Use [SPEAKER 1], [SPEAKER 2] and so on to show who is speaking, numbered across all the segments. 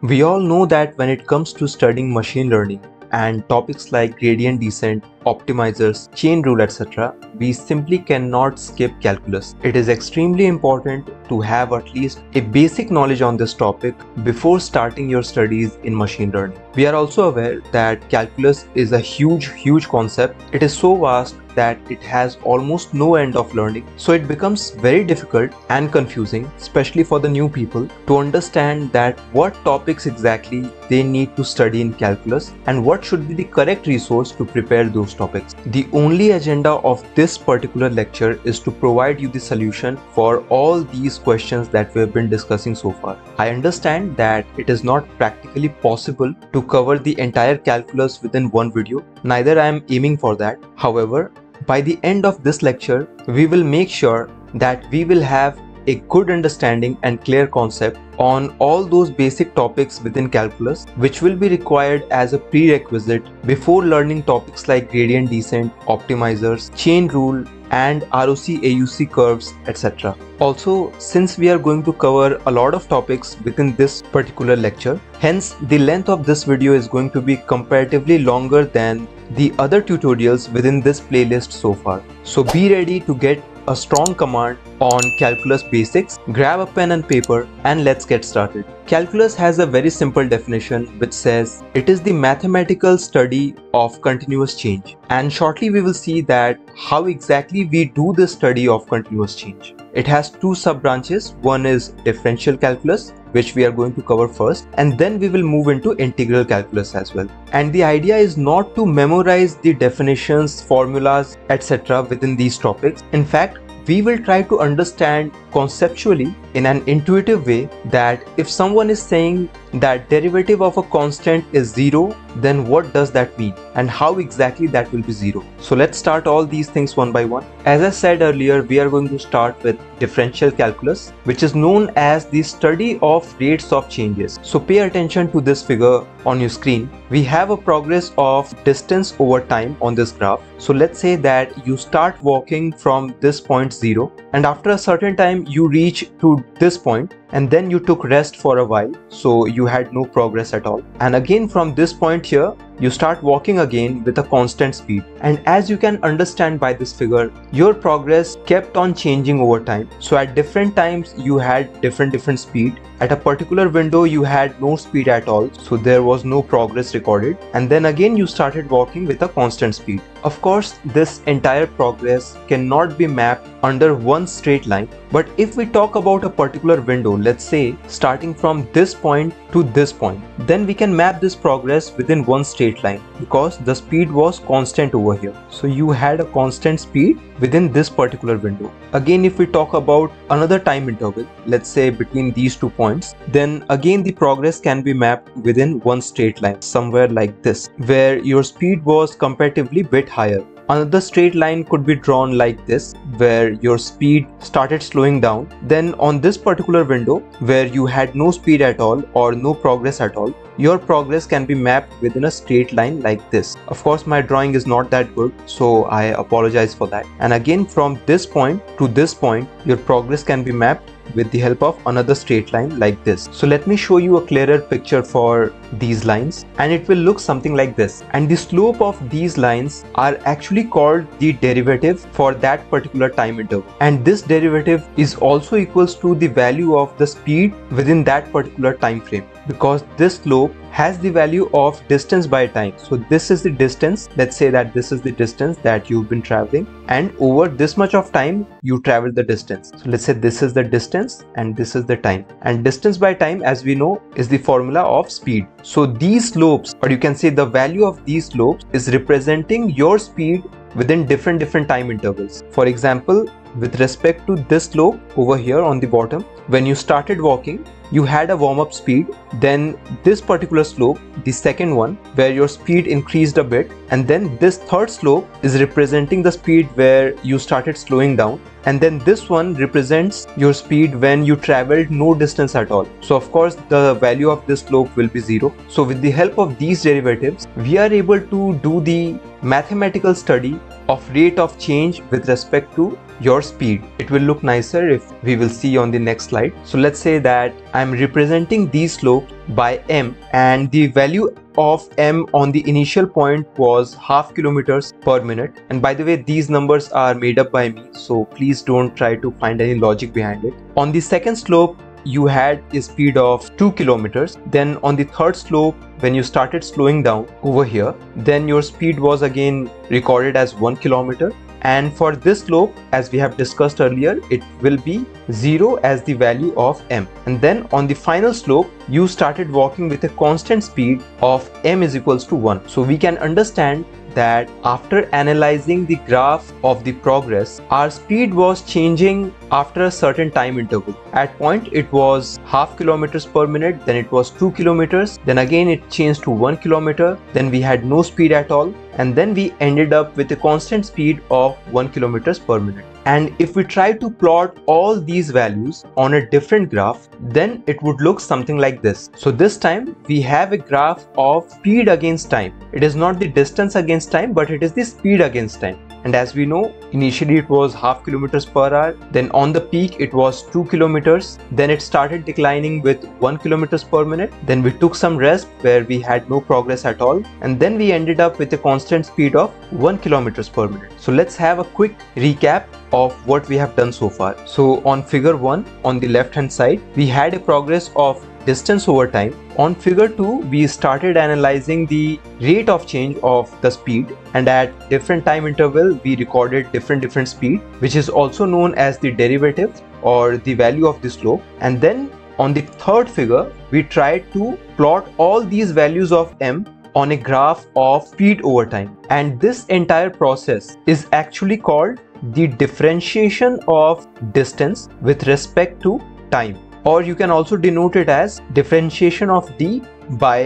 [SPEAKER 1] We all know that when it comes to studying machine learning and topics like gradient descent, optimizers, chain rule, etc., we simply cannot skip calculus. It is extremely important to have at least a basic knowledge on this topic before starting your studies in machine learning. We are also aware that calculus is a huge, huge concept. It is so vast that it has almost no end of learning. So it becomes very difficult and confusing, especially for the new people, to understand that what topics exactly they need to study in calculus and what should be the correct resource to prepare those topics. The only agenda of this particular lecture is to provide you the solution for all these questions that we have been discussing so far. I understand that it is not practically possible to cover the entire calculus within one video, neither I am aiming for that. However, by the end of this lecture, we will make sure that we will have a good understanding and clear concept on all those basic topics within calculus which will be required as a prerequisite before learning topics like gradient descent, optimizers, chain rule and ROC AUC curves etc. Also since we are going to cover a lot of topics within this particular lecture hence the length of this video is going to be comparatively longer than the other tutorials within this playlist so far. So be ready to get a strong command on calculus basics, grab a pen and paper and let's get started. Calculus has a very simple definition which says it is the mathematical study of continuous change and shortly we will see that how exactly we do the study of continuous change. It has two sub branches. One is differential calculus which we are going to cover first and then we will move into integral calculus as well. And the idea is not to memorize the definitions, formulas etc within these topics. In fact, we will try to understand conceptually in an intuitive way that if someone is saying that derivative of a constant is zero then what does that mean? And how exactly that will be zero? So let's start all these things one by one. As i said earlier we are going to start with differential calculus which is known as the study of rates of changes. So pay attention to this figure on your screen. We have a progress of distance over time on this graph. So let's say that you start walking from this point zero and after a certain time you reach to this point and then you took rest for a while so you had no progress at all. And again from this point here you start walking again with a constant speed. And as you can understand by this figure your progress kept on changing over time. So at different times you had different different speed. At a particular window you had no speed at all. So there was no progress recorded. And then again you started walking with a constant speed. Of course this entire progress cannot be mapped under one straight line. But if we talk about a particular window let's say starting from this point to this point then we can map this progress within one straight line because the speed was constant over here. So you had a constant speed within this particular window. Again if we talk about another time interval let's say between these two points then again the progress can be mapped within one straight line somewhere like this where your speed was comparatively bit higher. Another straight line could be drawn like this where your speed started slowing down. Then on this particular window where you had no speed at all or no progress at all, your progress can be mapped within a straight line like this. Of course my drawing is not that good so I apologize for that. And again from this point to this point your progress can be mapped with the help of another straight line like this. So let me show you a clearer picture for these lines and it will look something like this. And the slope of these lines are actually called the derivative for that particular time interval. And this derivative is also equals to the value of the speed within that particular time frame because this slope has the value of distance by time. So this is the distance. Let's say that this is the distance that you've been traveling and over this much of time you travel the distance. So let's say this is the distance and this is the time and distance by time as we know is the formula of speed. So these slopes or you can say the value of these slopes is representing your speed within different different time intervals. For example, with respect to this slope over here on the bottom, when you started walking, you had a warm-up speed then this particular slope the second one where your speed increased a bit and then this third slope is representing the speed where you started slowing down and then this one represents your speed when you traveled no distance at all. So of course the value of this slope will be zero. So with the help of these derivatives we are able to do the mathematical study of rate of change with respect to your speed. It will look nicer if we will see on the next slide. So let's say that I'm representing these slopes by m and the value of m on the initial point was half kilometers per minute and by the way these numbers are made up by me so please don't try to find any logic behind it on the second slope you had a speed of 2 kilometers then on the third slope when you started slowing down over here then your speed was again recorded as 1 kilometer. And for this slope as we have discussed earlier it will be 0 as the value of m. And then on the final slope you started walking with a constant speed of m is equals to 1 so we can understand that after analyzing the graph of the progress, our speed was changing after a certain time interval. At point it was half kilometers per minute, then it was 2 kilometers, then again it changed to 1 kilometer, then we had no speed at all, and then we ended up with a constant speed of 1 kilometers per minute. And if we try to plot all these values on a different graph, then it would look something like this. So this time we have a graph of speed against time. It is not the distance against time, but it is the speed against time and as we know initially it was half kilometers per hour. Then on the peak it was 2 kilometers. Then it started declining with 1 kilometers per minute. Then we took some rest where we had no progress at all. And then we ended up with a constant speed of 1 kilometers per minute. So let's have a quick recap of what we have done so far. So on figure 1 on the left hand side we had a progress of distance over time. On figure 2, we started analyzing the rate of change of the speed and at different time interval we recorded different different speed which is also known as the derivative or the value of the slope. And then on the third figure we tried to plot all these values of m on a graph of speed over time. And this entire process is actually called the differentiation of distance with respect to time or you can also denote it as differentiation of d by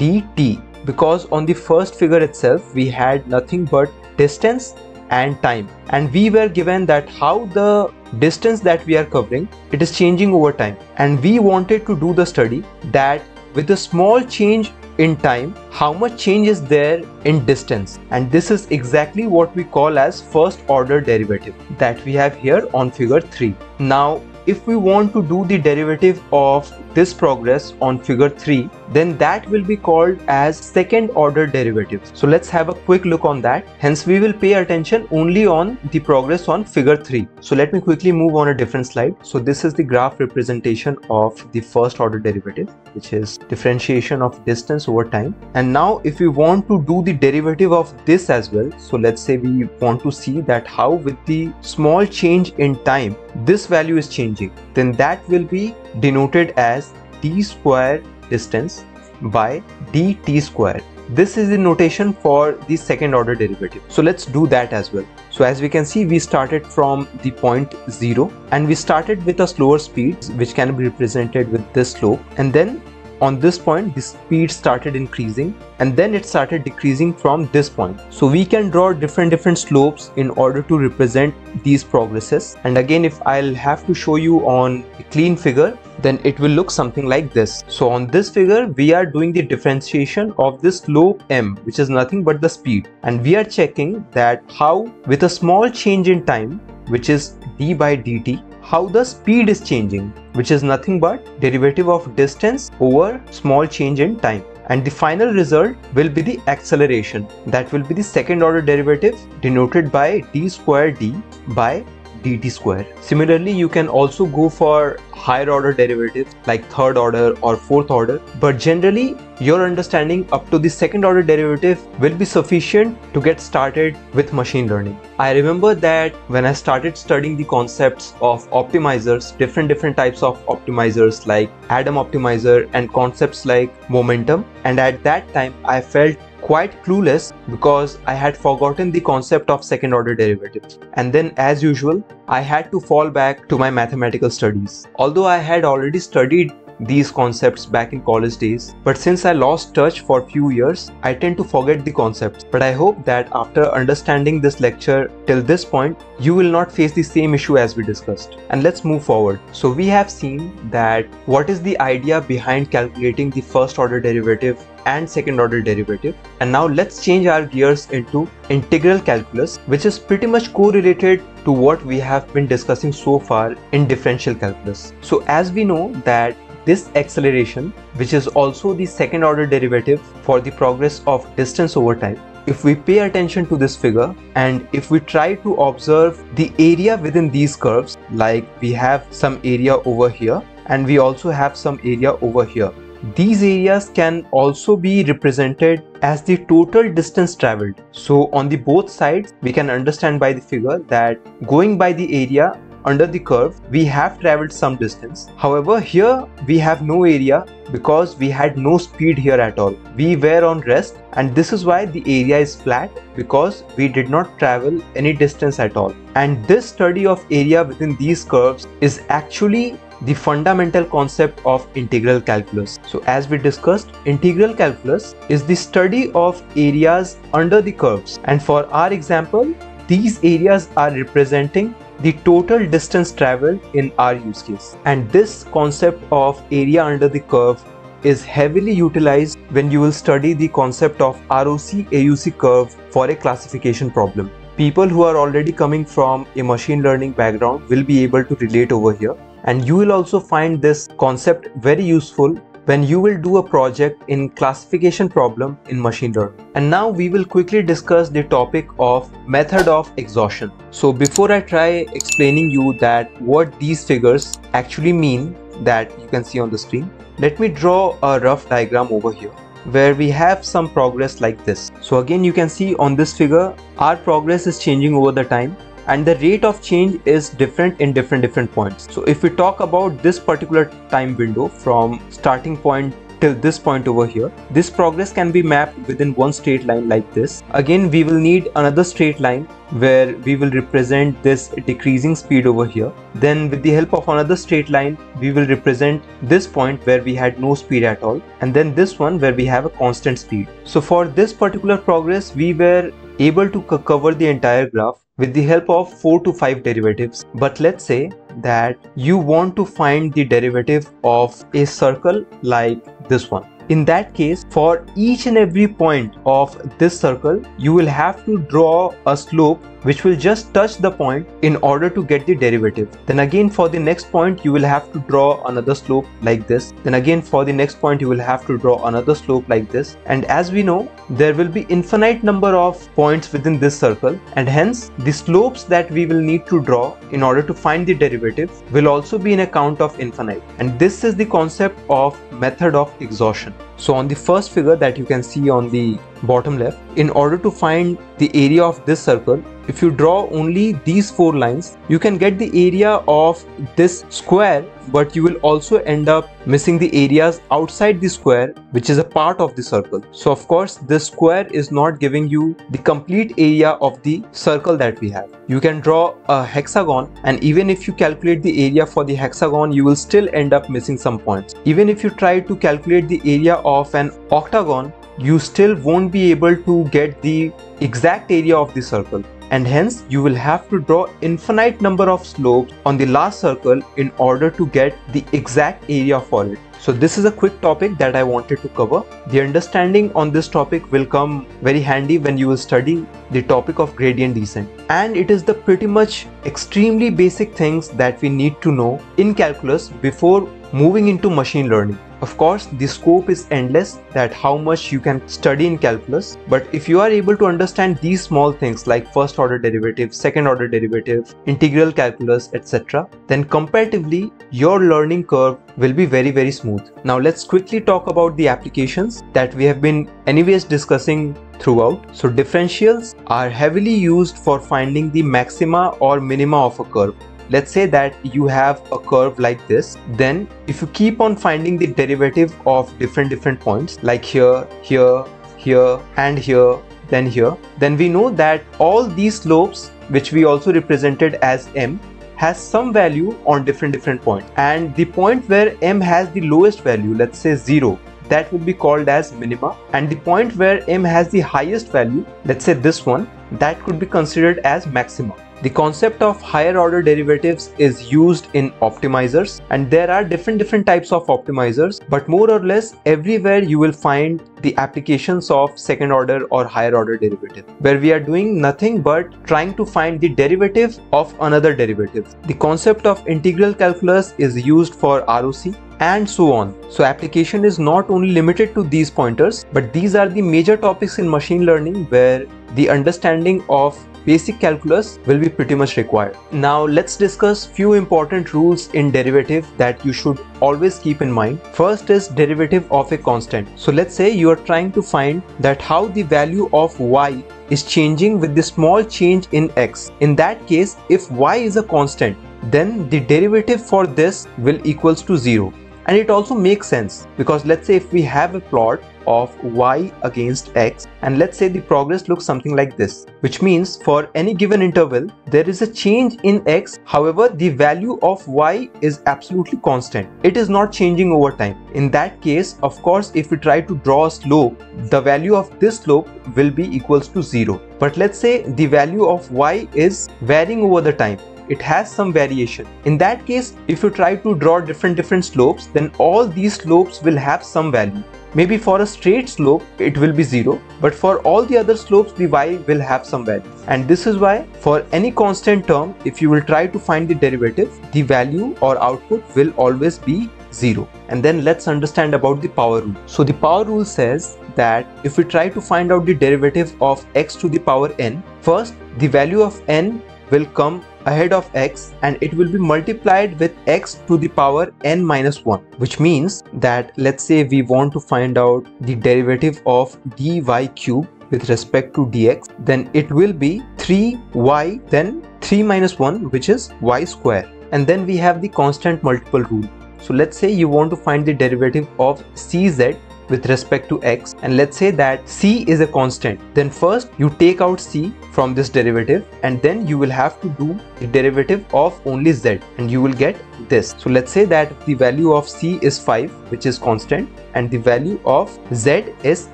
[SPEAKER 1] dt because on the first figure itself we had nothing but distance and time. And we were given that how the distance that we are covering it is changing over time. And we wanted to do the study that with a small change in time how much change is there in distance? And this is exactly what we call as first order derivative that we have here on figure 3 now if we want to do the derivative of this progress on figure 3 then that will be called as second order derivative. So let's have a quick look on that. Hence we will pay attention only on the progress on figure 3. So let me quickly move on a different slide. So this is the graph representation of the first order derivative which is differentiation of distance over time. And now if we want to do the derivative of this as well. So let's say we want to see that how with the small change in time this value is changing then that will be denoted as d square distance by dt square. This is the notation for the second order derivative. So let's do that as well. So as we can see, we started from the point zero and we started with a slower speed, which can be represented with this slope. And then on this point, the speed started increasing and then it started decreasing from this point. So we can draw different different slopes in order to represent these progresses. And again, if I'll have to show you on a clean figure, then it will look something like this. So on this figure, we are doing the differentiation of this slope m, which is nothing but the speed. And we are checking that how with a small change in time, which is d by dt, how the speed is changing, which is nothing but derivative of distance over small change in time. And the final result will be the acceleration. That will be the second order derivative denoted by d square d by dt square. Similarly, you can also go for higher order derivatives like third order or fourth order, but generally your understanding up to the second order derivative will be sufficient to get started with machine learning. I remember that when I started studying the concepts of optimizers, different different types of optimizers like Adam optimizer and concepts like momentum and at that time I felt quite clueless because I had forgotten the concept of second order derivatives. And then as usual, I had to fall back to my mathematical studies. Although I had already studied these concepts back in college days, but since I lost touch for few years, I tend to forget the concepts. But I hope that after understanding this lecture till this point, you will not face the same issue as we discussed. And let's move forward. So we have seen that what is the idea behind calculating the first order derivative and second order derivative. And now let's change our gears into integral calculus, which is pretty much correlated to what we have been discussing so far in differential calculus. So as we know that this acceleration, which is also the second order derivative for the progress of distance over time, if we pay attention to this figure and if we try to observe the area within these curves, like we have some area over here and we also have some area over here these areas can also be represented as the total distance traveled. So on the both sides, we can understand by the figure that going by the area under the curve, we have traveled some distance. However, here we have no area because we had no speed here at all. We were on rest and this is why the area is flat because we did not travel any distance at all. And this study of area within these curves is actually the fundamental concept of integral calculus. So as we discussed, integral calculus is the study of areas under the curves. And for our example, these areas are representing the total distance traveled in our use case. And this concept of area under the curve is heavily utilized when you will study the concept of ROC AUC curve for a classification problem. People who are already coming from a machine learning background will be able to relate over here and you will also find this concept very useful when you will do a project in classification problem in machine learning. And now we will quickly discuss the topic of method of exhaustion. So before I try explaining you that what these figures actually mean that you can see on the screen, let me draw a rough diagram over here where we have some progress like this. So again you can see on this figure our progress is changing over the time and the rate of change is different in different different points. So if we talk about this particular time window from starting point till this point over here this progress can be mapped within one straight line like this. Again we will need another straight line where we will represent this decreasing speed over here. Then with the help of another straight line we will represent this point where we had no speed at all and then this one where we have a constant speed. So for this particular progress we were able to cover the entire graph with the help of 4 to 5 derivatives. But let's say that you want to find the derivative of a circle like this one. In that case, for each and every point of this circle, you will have to draw a slope which will just touch the point in order to get the derivative. Then again for the next point you will have to draw another slope like this. Then again for the next point you will have to draw another slope like this. And as we know there will be infinite number of points within this circle and hence the slopes that we will need to draw in order to find the derivative will also be in a count of infinite. And this is the concept of method of exhaustion. So on the first figure that you can see on the bottom left, in order to find the area of this circle, if you draw only these four lines, you can get the area of this square but you will also end up missing the areas outside the square which is a part of the circle. So of course this square is not giving you the complete area of the circle that we have. You can draw a hexagon and even if you calculate the area for the hexagon you will still end up missing some points. Even if you try to calculate the area of an octagon you still won't be able to get the exact area of the circle and hence you will have to draw infinite number of slopes on the last circle in order to get the exact area for it. So this is a quick topic that I wanted to cover. The understanding on this topic will come very handy when you will study the topic of gradient descent. And it is the pretty much extremely basic things that we need to know in calculus before moving into machine learning. Of course, the scope is endless that how much you can study in calculus. But if you are able to understand these small things like first order derivative, second order derivative, integral calculus, etc., then comparatively your learning curve will be very very smooth. Now let's quickly talk about the applications that we have been anyways discussing throughout. So differentials are heavily used for finding the maxima or minima of a curve let's say that you have a curve like this then if you keep on finding the derivative of different different points like here here here and here then here then we know that all these slopes which we also represented as m has some value on different different points and the point where m has the lowest value let's say 0 that would be called as minima. And the point where m has the highest value let's say this one that could be considered as maxima the concept of higher order derivatives is used in optimizers and there are different different types of optimizers but more or less everywhere you will find the applications of second order or higher order derivative where we are doing nothing but trying to find the derivative of another derivative. The concept of integral calculus is used for ROC and so on. So application is not only limited to these pointers but these are the major topics in machine learning where the understanding of basic calculus will be pretty much required. Now let's discuss few important rules in derivative that you should always keep in mind. First is derivative of a constant. So let's say you are trying to find that how the value of y is changing with the small change in x. In that case, if y is a constant, then the derivative for this will equals to 0 and it also makes sense because let's say if we have a plot of y against x and let's say the progress looks something like this which means for any given interval there is a change in x. However the value of y is absolutely constant. It is not changing over time. In that case of course if we try to draw a slope the value of this slope will be equals to 0 but let's say the value of y is varying over the time it has some variation. In that case, if you try to draw different different slopes, then all these slopes will have some value. Maybe for a straight slope, it will be 0, but for all the other slopes, the y will have some value. And this is why for any constant term, if you will try to find the derivative, the value or output will always be 0. And then let's understand about the power rule. So the power rule says that if we try to find out the derivative of x to the power n, first the value of n will come ahead of x and it will be multiplied with x to the power n minus 1 which means that let's say we want to find out the derivative of dy cube with respect to dx then it will be 3y then 3 minus 1 which is y square. And then we have the constant multiple rule. So let's say you want to find the derivative of cz with respect to x and let's say that c is a constant then first you take out c from this derivative and then you will have to do the derivative of only z and you will get this. So let's say that the value of c is 5 which is constant and the value of z is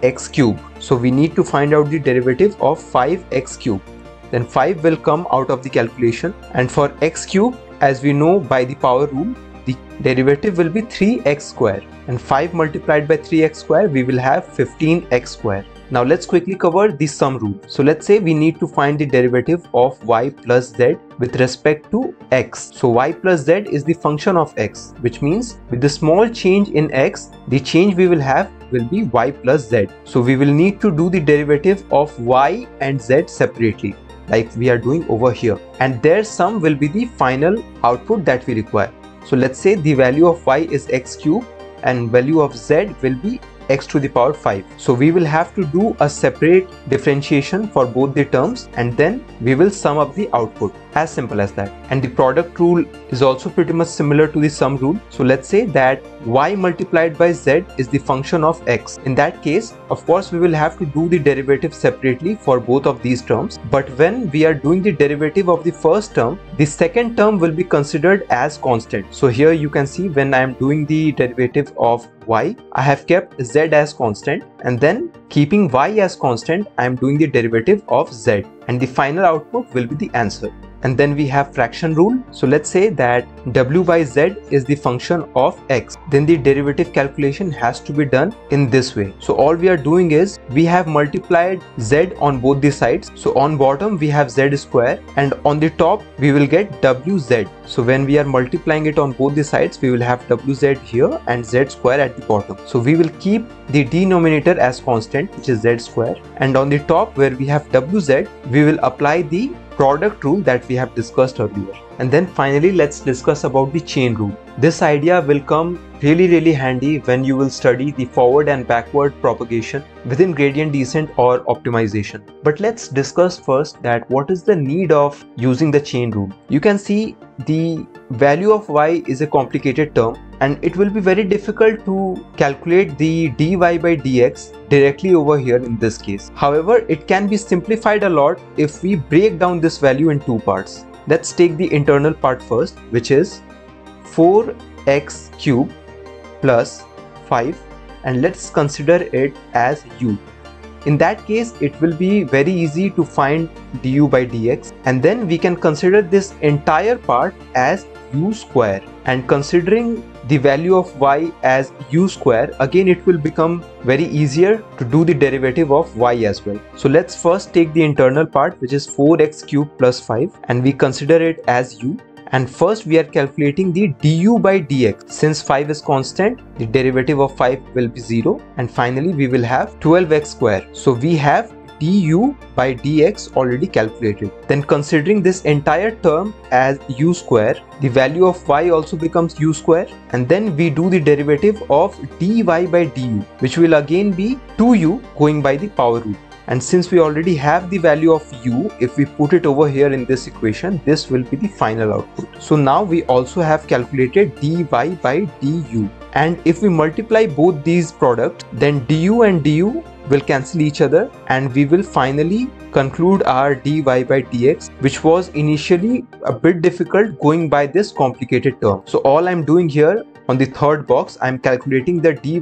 [SPEAKER 1] x cube. So we need to find out the derivative of 5x cube. Then 5 will come out of the calculation and for x cube as we know by the power rule derivative will be 3x square and 5 multiplied by 3x square we will have 15x square. Now let's quickly cover the sum rule. So let's say we need to find the derivative of y plus z with respect to x. So y plus z is the function of x which means with the small change in x the change we will have will be y plus z. So we will need to do the derivative of y and z separately like we are doing over here and their sum will be the final output that we require. So let's say the value of y is x cube and value of z will be x to the power 5. So we will have to do a separate differentiation for both the terms and then we will sum up the output as simple as that. And the product rule is also pretty much similar to the sum rule. So let's say that y multiplied by z is the function of x. In that case of course we will have to do the derivative separately for both of these terms. But when we are doing the derivative of the first term the second term will be considered as constant. So here you can see when i am doing the derivative of y i have kept z as constant and then keeping y as constant i am doing the derivative of z. And the final output will be the answer. And then we have fraction rule. So let's say that w by z is the function of x. Then the derivative calculation has to be done in this way. So all we are doing is we have multiplied z on both the sides. So on bottom we have z square and on the top we will get wz so when we are multiplying it on both the sides we will have wz here and z square at the bottom. So we will keep the denominator as constant which is z square. And on the top where we have wz we will apply the product rule that we have discussed earlier. And then finally, let's discuss about the chain rule. This idea will come really really handy when you will study the forward and backward propagation within gradient descent or optimization. But let's discuss first that what is the need of using the chain rule. You can see the value of y is a complicated term and it will be very difficult to calculate the dy by dx directly over here in this case. However, it can be simplified a lot if we break down this value in two parts. Let's take the internal part first, which is 4x cube plus 5 and let's consider it as u. In that case, it will be very easy to find du by dx and then we can consider this entire part as u square and considering the value of y as u square again it will become very easier to do the derivative of y as well. So let's first take the internal part which is 4x cube plus 5 and we consider it as u. And first we are calculating the du by dx. Since 5 is constant the derivative of 5 will be 0 and finally we will have 12x square. So we have du by dx already calculated. Then considering this entire term as u square, the value of y also becomes u square and then we do the derivative of dy by du which will again be 2u going by the power rule. And since we already have the value of u, if we put it over here in this equation, this will be the final output. So now we also have calculated dy by du. And if we multiply both these products, then du and du will cancel each other and we will finally conclude our dy by dx which was initially a bit difficult going by this complicated term. So all I'm doing here on the third box I'm calculating the dy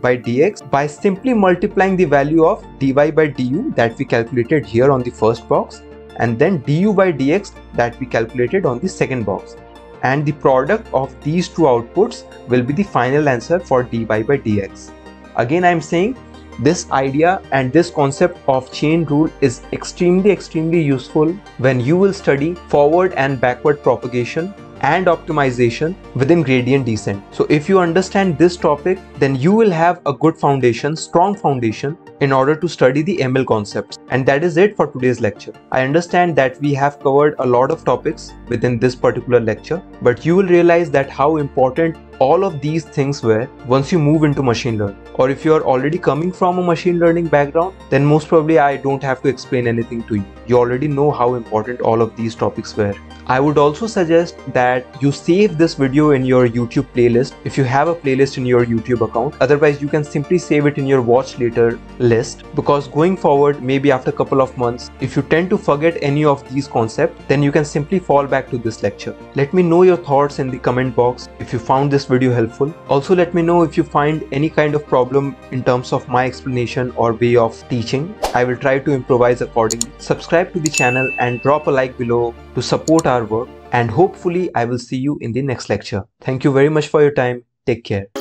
[SPEAKER 1] by dx by simply multiplying the value of dy by du that we calculated here on the first box and then du by dx that we calculated on the second box and the product of these two outputs will be the final answer for dy by dx. Again I'm saying this idea and this concept of chain rule is extremely extremely useful when you will study forward and backward propagation and optimization within gradient descent. So if you understand this topic, then you will have a good foundation, strong foundation in order to study the ML concepts. And that is it for today's lecture. I understand that we have covered a lot of topics within this particular lecture, but you will realize that how important all of these things were once you move into machine learning. Or if you are already coming from a machine learning background, then most probably I don't have to explain anything to you. You already know how important all of these topics were. I would also suggest that you save this video in your YouTube playlist if you have a playlist in your YouTube account. Otherwise, you can simply save it in your watch later list because going forward, maybe after a couple of months, if you tend to forget any of these concepts, then you can simply fall back to this lecture. Let me know your thoughts in the comment box if you found this video helpful. Also, let me know if you find any kind of problem in terms of my explanation or way of teaching. I will try to improvise accordingly. Subscribe to the channel and drop a like below to support our work and hopefully I will see you in the next lecture. Thank you very much for your time. Take care.